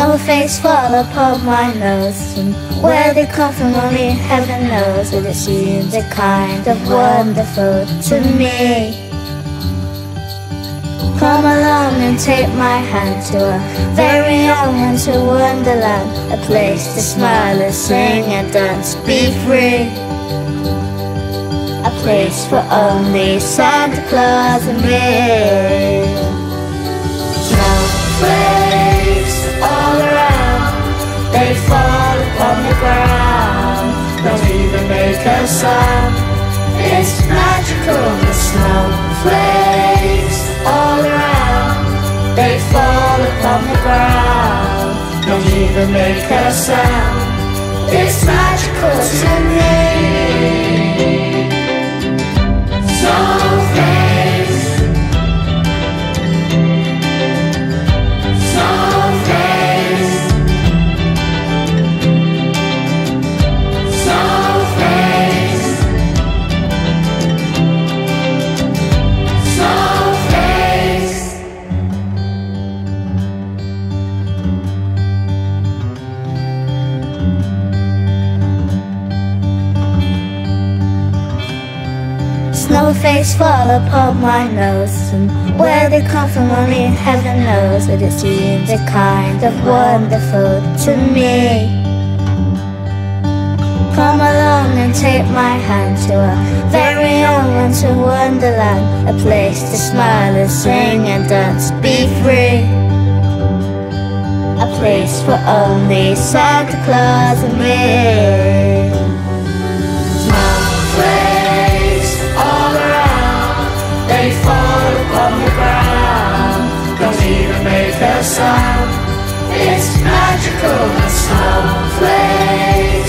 Snowflakes fall upon my nose. And where they come from only heaven knows. But it seems a kind of wonderful to me. Come along and take my hand to a very own winter wonderland. A place to smile and sing and dance, be free. A place for only Santa Claus and me Don't make a sound. It's magical to me Snowflakes fall upon my nose. And where they come from only heaven knows. But it seems a kind of wonderful to me. Come along and take my hand to a very own winter wonderland. A place to smile and sing and dance, be free. A place for only Santa Claus and me It's magical, the snowflakes